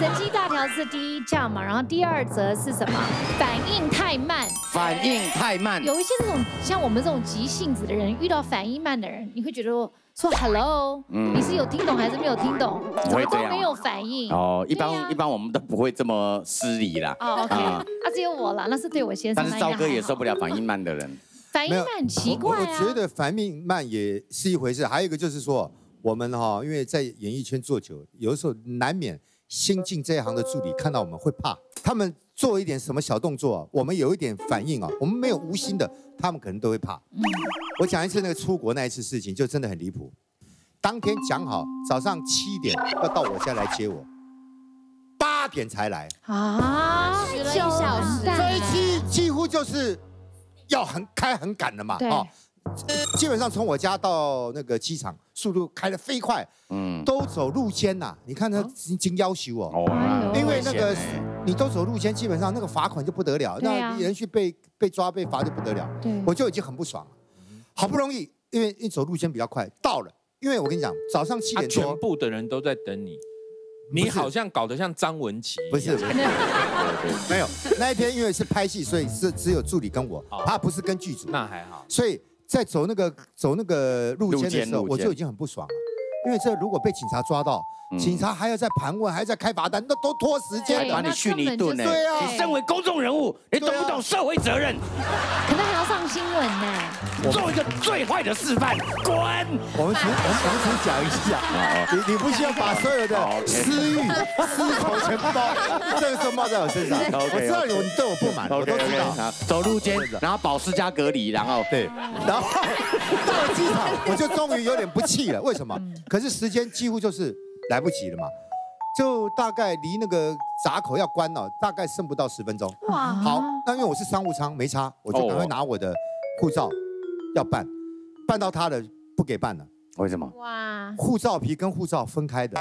神机大条是第一项嘛，然后第二则是什么？反应太慢。反应太慢。有一些这种像我们这种急性子的人，遇到反应慢的人，你会觉得说 hello，你是有听懂还是没有听懂？怎么都没有反应。哦，一般一般我们都不会这么失礼啦。哦，OK，啊，只有我了，那是对我先生。但是赵哥也受不了反应慢的人。反应慢很奇怪啊。我觉得反应慢也是一回事，还有一个就是说。我们哈，因为在演艺圈做久，有的时候难免新进这一行的助理看到我们会怕，他们做一点什么小动作，我们有一点反应啊，我们没有无心的，他们可能都会怕。我讲一次那个出国那一次事情，就真的很离谱。当天讲好早上七点要到我家来接我，八点才来啊，迟了一小时，飞机几乎就是要很开很赶的嘛，哦。基本上从我家到那个机场，速度开得飞快，嗯，都走路肩呐。你看他已经要求哦，因为那个你都走路肩，基本上那个罚款就不得了，那连续被被抓被罚就不得了。对，我就已经很不爽了。好不容易，因为你走路肩比较快，到了。因为我跟你讲，早上七点多，全部的人都在等你，你好像搞得像张文琪，不是，没有。那一天因为是拍戏，所以是只有助理跟我，他不是跟剧组，那还好。所以。在走那个走那个路肩的时候，我就已经很不爽了，因为这如果被警察抓到。警察还要在盘问，还在开罚单，那都拖时间把你训一顿呢。对啊，你身为公众人物，你懂不懂社会责任？新闻呢。做一个最坏的示范，滚！我们从我们我们从讲一下，你你不需要把所有的私欲、私仇全部 都这个都冒在我身上。我知道你对我不满，我都知道。走路间，然后保湿加隔离，然后对，然后 到了机场，我就终于有点不气了。为什么？可是时间几乎就是。来不及了嘛，就大概离那个闸口要关了，大概剩不到十分钟。哇，好，那因为我是商务舱，没差，我就赶快拿我的护照要办，办到他的不给办了。为什么？哇，护照皮跟护照分开的。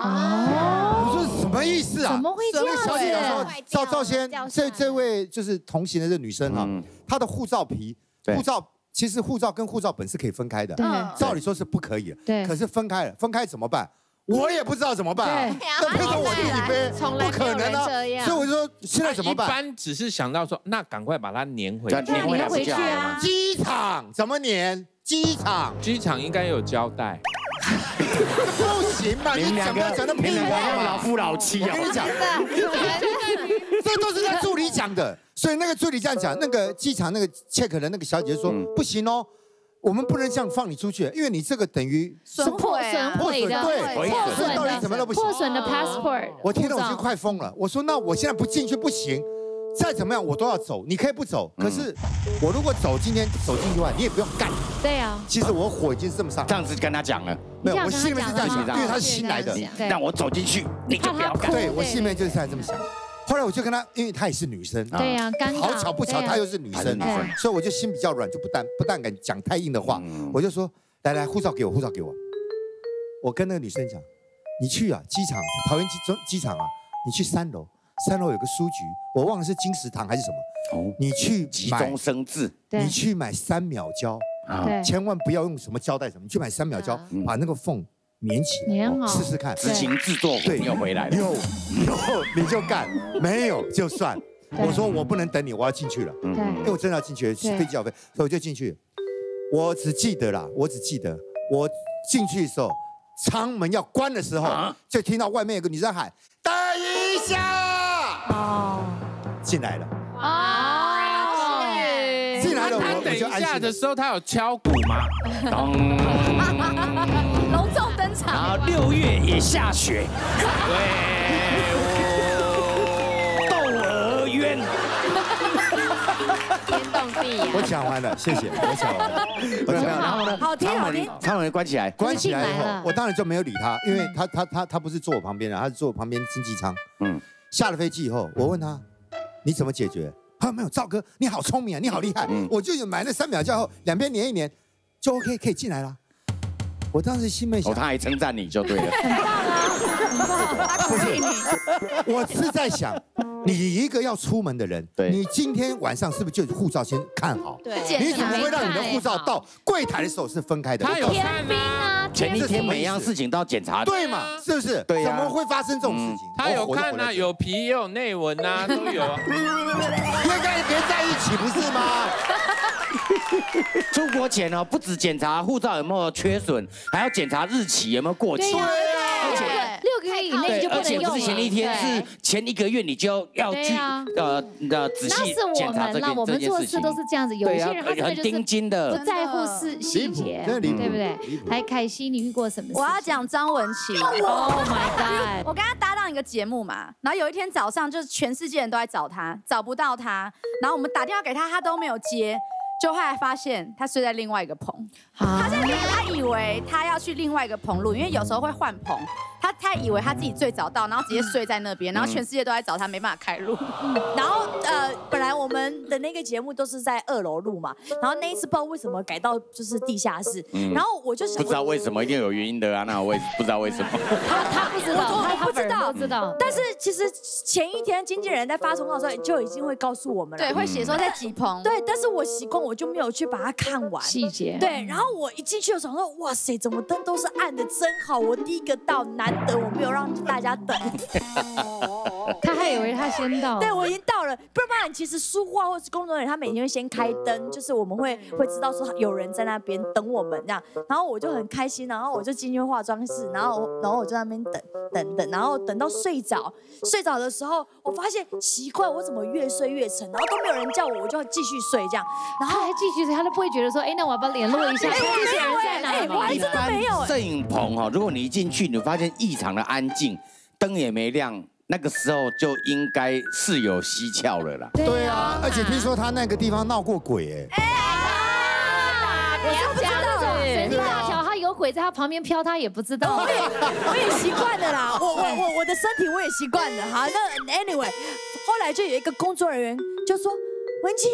哦，我说什么意思啊？怎么会这样？小姐说，赵赵先，这这位就是同行的这女生啊，她的护照皮，护照其实护照跟护照本是可以分开的，照理说是不可以的。对，可是分开了，分开怎么办？我也不知道怎么办，那变成我自己背，不可能啊！所以我就说现在怎么办？一般只是想到说，那赶快把它粘回去，粘回去啊！机场怎么粘？机场，机场应该有胶带。不行吧？你讲的讲的屁话，老夫老妻啊！我跟你讲，这都是他助理讲的，所以那个助理这样讲，那个机场那个 check 的那个小姐说不行哦。我们不能这样放你出去，因为你这个等于是破损毁的，对，破损到底怎么都不行。破损的 passport，我听到我就快疯了。我说那我现在不进去不行，再怎么样我都要走。你可以不走，可是我如果走，今天走进去的话，你也不用干。对啊。其实我火已经这么上，这样子跟他讲了，没有，我心里面是这样想，因为他是新来的，让我走进去，你就不要干。对我心里面就是在这么想。后来我就跟她，因为她也是女生，对呀，好巧不巧，她又是女生，所以我就心比较软，就不但不但敢讲太硬的话，我就说，来来，护照给我，护照给我。我跟那个女生讲，你去啊，机场，桃园机中机场啊，你去三楼，三楼有个书局，我忘了是金石堂还是什么，哦，你去急中生智，你去买三秒胶，啊，千万不要用什么胶带什么，你去买三秒胶，把那个缝。粘起来，试试看。执行制作，对，又回来了。有有 你就干，没有就算。我说我不能等你，我要进去了。对，因为我真的要进去，飞机要飞，所以我就进去。我只记得啦，我只记得我进去的时候，舱门要关的时候，就听到外面有个女生喊：“等一下！”哦，进来了。哦，进来了。他等一下的时候，他有敲鼓吗？然后六月也下雪，窦娥冤。天动地我讲完了，谢谢。我讲完了。我讲完了。好听好听。舱门关起来，关起来以后，我当然就没有理他，因为他他他他不是坐我旁边的，他是坐我旁边经济舱。嗯。下了飞机以后，我问他，你怎么解决？他说没有，赵哥，你好聪明啊，你好厉害。我就有买那三秒胶后，两边粘一粘，就 OK 可以进来了。我当时心里想，他还称赞你就对了，很棒啊，很棒。不是，我是在想，你一个要出门的人，对你今天晚上是不是就护照先看好？对你怎么会让你的护照到柜台的时候是分开的？他有天看兵啊，啊，前一天每样事情都要检查。对嘛？是不是？对呀怎么会发生这种事情？他有看啊，，有皮也有内文啊，都有啊。应该别在一起不是吗？出国前哦，不止检查护照有没有缺损，还要检查日期有没有过期。对呀，而且六个月以内，就不能用了。而且不是前一天，是前一个月你就要去呃呃仔细那是我检查这们啦，我们做事。都是这样子。有些人他，很就是盯紧不。在乎细细节，对不对离谱？还凯西，你遇过什么事？我要讲张文琪。，Oh my god！我跟他搭档一个节目嘛，然后有一天早上，就是全世界人都在找他，找不到他，然后我们打电话给他，他都没有接，就后来发现他睡在另外一个棚，他在里他以为他要去另外一个棚录，因为有时候会换棚，他他以为他自己最早到，然后直接睡在那边，然后全世界都在找他，没办法开录。然后呃，本来我们的那个节目都是在二楼录嘛，然后那一次不知道为什么改到就是地下室，嗯然后我就想不知道为什么，一定有原因的啊。那我也不知道为什么。他他不知道，我他不知道知道。但是其实前一天经纪人在发通告的时候就已经会告诉我们了，对，会写说在几棚。对，但是我习惯我就没有去把它看完。细节，对，然后我一进去的时候说，哇塞，怎么灯都是暗的，真好，我第一个到，难得我没有让大家等。他还以为他先到。对，我已经到了，不然其实书画或是工作人员他每天会先开灯，就是我们会会知道说有人在那边等我们这样，然后我就很开心，然后我就进去化妆室，然后然后我就在那边等等等，然后等到睡着，睡着的时候我发现奇怪，我怎么越睡越沉，然后都没有人叫我，我就要继续睡这样，然后他还继续睡，他都不会觉得说，哎，那我要不要联络一下？哎我这些人没有在哪哎我还？真的没有哎摄影棚哈，如果你一进去，你发现异常的安静，灯也没亮，那个时候就应该是有蹊跷了啦。对啊，而且听说他那个地方闹过鬼哎。我是讲那种神经大对条，他有鬼在他旁边飘，他也不知道。我也我也习惯了啦，我我我我的身体我也习惯了。好，那 anyway，后来就有一个工作人员就说：“文琪，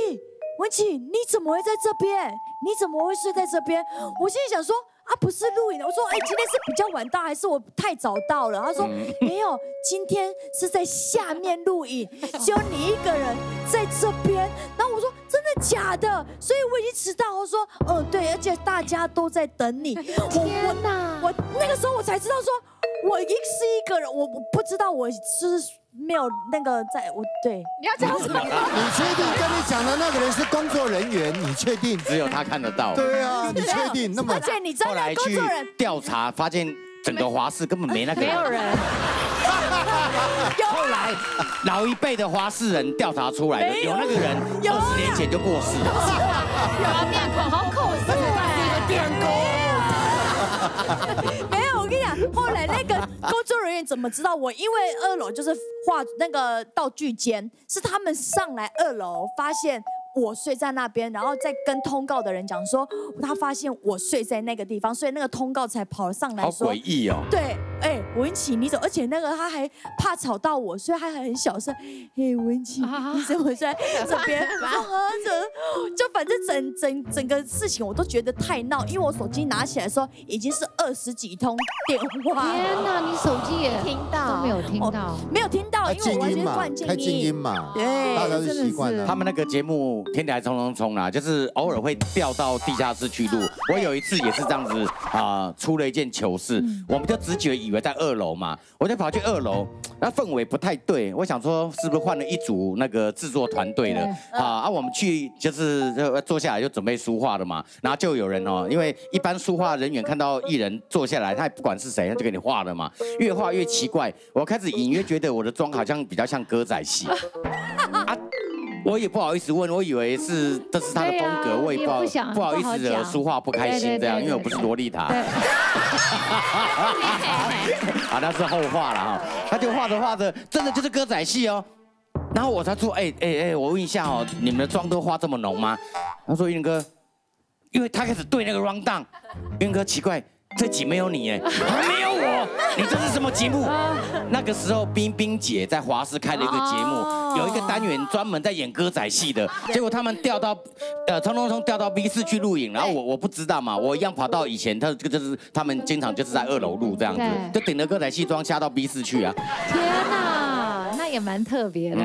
文琪，你怎么会在这边？你怎么会睡在这边？”我心里想说。啊，不是录影的。我说，哎、今天是比较晚到，还是我太早到了？他说，没有，今天是在下面录影，只有你一个人在这边。然后我说，真的假的？所以我已经迟到。我说，嗯、对，而且大家都在等你。我天哪！我那个时候我才知道说，我已经是一个人，我我不知道我就是没有那个在我对。你要讲什么？你确定跟你讲的那个人是工作人员？你确定？只有他看得到。对啊，你确定？那么而且你后来去个工作人调查，发现整个华视根本没那个人。没有人，后来老一辈的华视人调查出来的，有有那个人二十年前就过世了。有啊面孔好。没有，我跟你讲，后来那个工作人员怎么知道我？因为二楼就是画那个道具间，是他们上来二楼发现。我睡在那边，然后再跟通告的人讲说，他发现我睡在那个地方，所以那个通告才跑上来好说诡，异哦！对，哎、文琪你走？而且那个他还怕吵到我，所以他还很小声，嘿，文琪啊你怎么在这边？就反正整整整个事情我都觉得太闹，因为我手机拿起来的时候已经是二十几通电话，天哪，你手机也听都到没有听到。没有听到，因为我完全静音嘛关，静开静音嘛，对大家都习惯了。他们那个节目《天台冲冲冲》啦，就是偶尔会掉到地下室去录。我有一次也是这样子啊、出了一件糗事，我们就直觉以为在二楼嘛，我就跑去二楼，那氛围不太对，我想说是不是换了一组那个制作团队了啊？啊，我们去就是呃坐下来就准备书画了嘛，然后就有人哦，因为一般书画人员看到艺人坐下来，他也不管是谁，他就给你画了嘛，越画越奇怪，我开始隐约觉得我的妆好像比较像歌仔戏。啊，我也不好意思问，我以为是这是他的风格，我也不好不好意思惹讲书画不开心这样，因为我不是萝莉塔。对，啊，那是后话了哈。他就画着画着，真的就是歌仔戏哦。然后我才说，哎哎哎，我问一下哦，你们的妆都化这么浓吗？他说云哥，因为他开始对那个 round down，云哥奇怪，这集没有你哎，没有我，你这是什么节目？那个时候冰冰姐在华视开了一个节目，有一个单元专门在演歌仔戏的，结果他们调到，呃，匆匆匆调到 B 四去录影，然后我我不知道嘛，我一样跑到以前他这个就是他们经常就是在二楼录这样子，就顶着歌仔戏装下到 B 四去啊。天哪，那也蛮特别的。